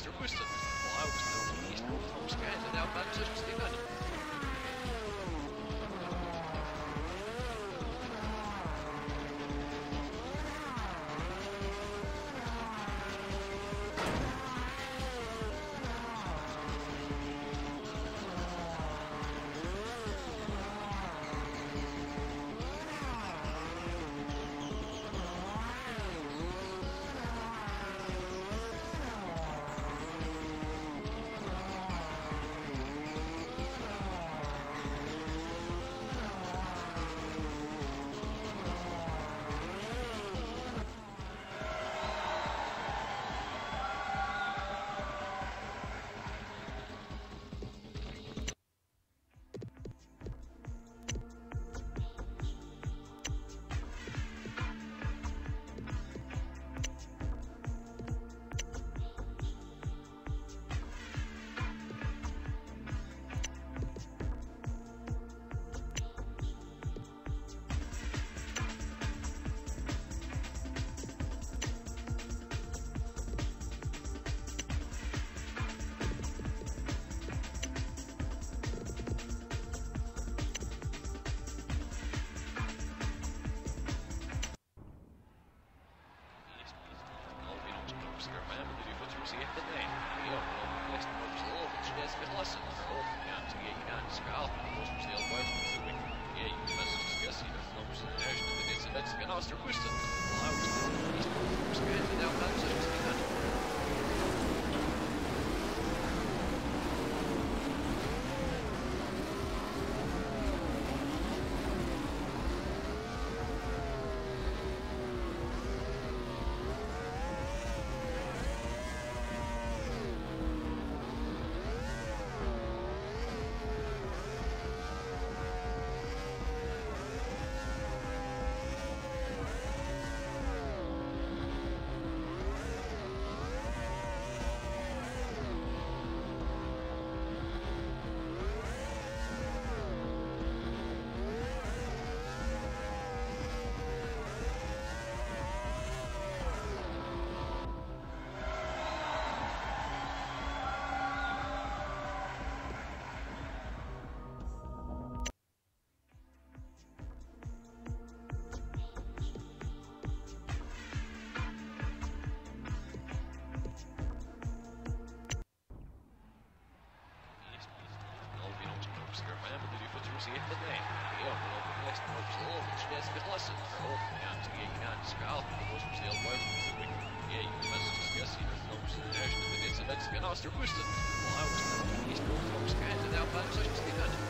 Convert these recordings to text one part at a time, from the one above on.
Master Augusta. While I was now released, Tom Scanlon now Manchester United. safety then. Yeah, well, West Brom's low, but she does good listen for all the time. So yeah, you know, it's Carl, but most of the other boys from the week. Yeah, you must discuss, you know, from the nation, but it's a bit of an Oscar Whiston. Well, I was going to be able to do that, but I was going to be ietekmē pieaugot liesnotas lovišķies, kas lasa Olympiāns ieņēmis kalpu, kas mums liela bažas, ka ieņēmis, kas iesīnas mums režģi, bet iesīnas gan astru pustad, lai uz to izpildīt mums skaidri, tāpēc es esmu skaidri.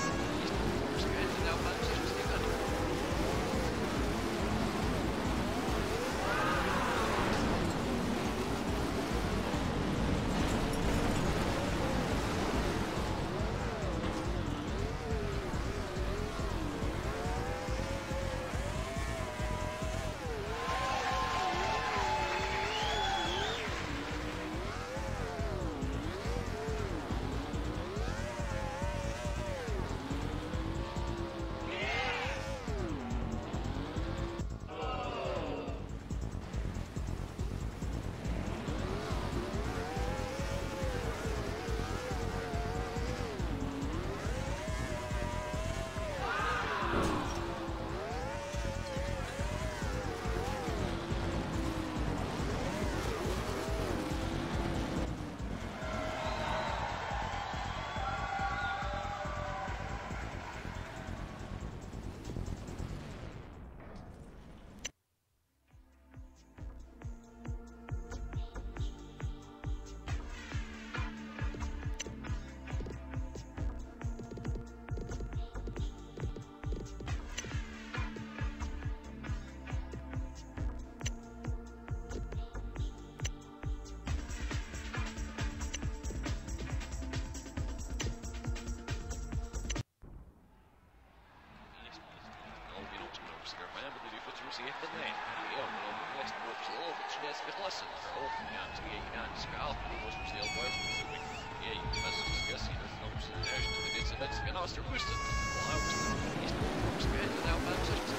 didn't they? Yeah, well, Westbrook's low, but Snitsky's listen. Oh, yeah, you can't scalp the most of the Westbrook's a week. Yeah, you must discuss it. There's no suggestion that it's a Mexican Oster Houston. Well, I was the Eastern Brooks man, and now I'm such a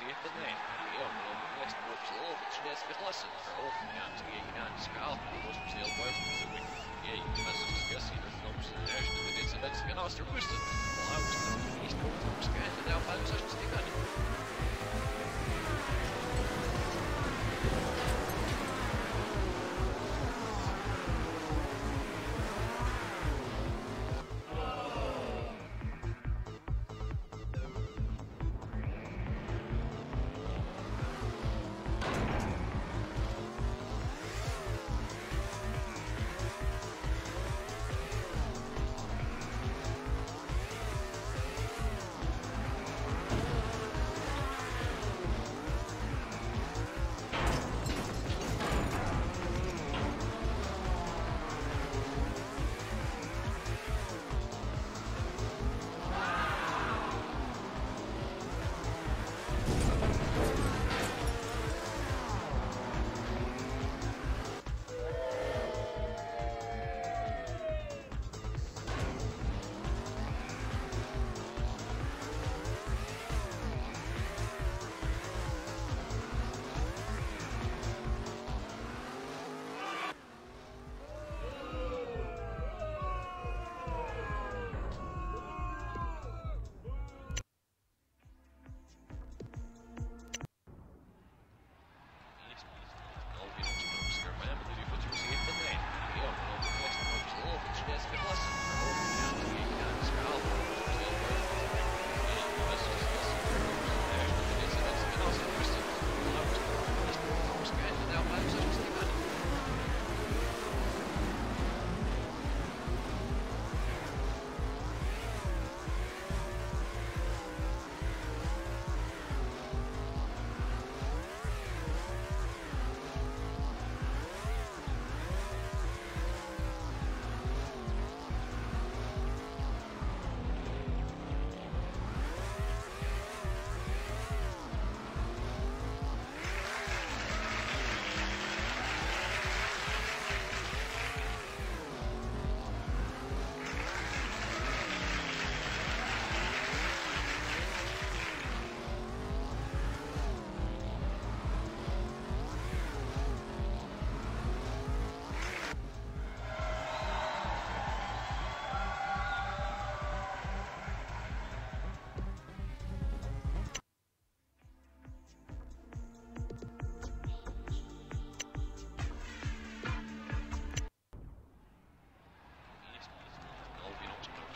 Yepidnē ilgumilgi būtu lūgu šķiet, kas lasīt par Olfņānski, Jāņānski, Alpūs, Silpojuškas, un Ieņemas, kas ir uz mums dēļ, tad ir cilvēks, gan austrukustas, un augstas, un īsti būtu skaita, tev pārējus ašas tikai.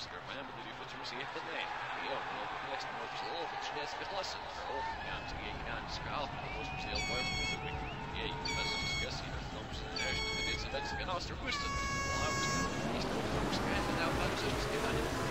Geht, der auf allem solches Ding an. Siehtene, Leon West Wopsel, Chinesiske klassen, Olfenjansk, Egenjansk, Alpen, Stil Boyfriend, Ja, was ist das hier? Das ist der erste, der jetzt letzte genau aus der Küste. Wow, ist nicht gut, das geht, der auf allem solches Ding an.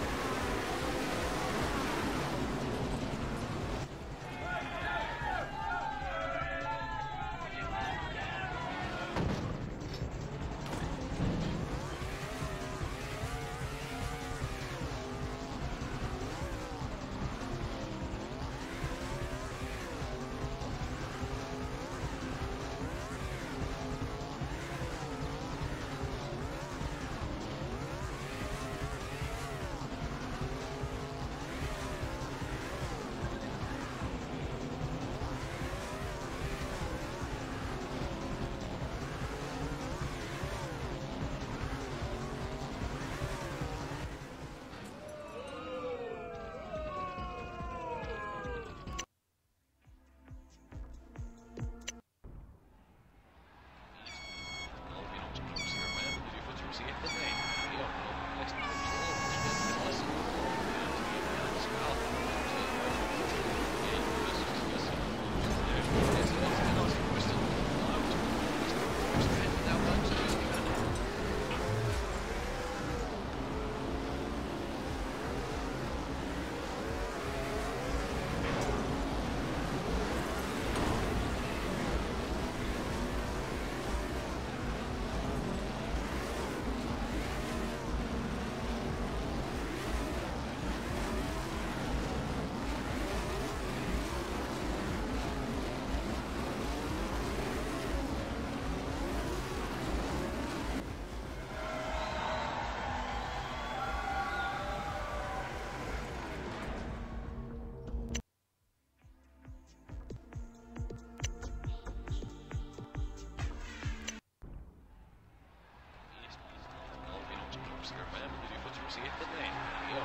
obscure family that he puts received the name. Yo,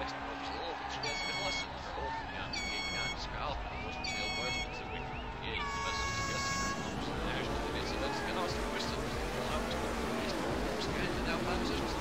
next month is all that she has been lesson for all the young taking on scalp and was retail budgets that we can create the vessels to guess in the clubs the national events of Mexican Austin Western. Allow the police to work skin and outbound.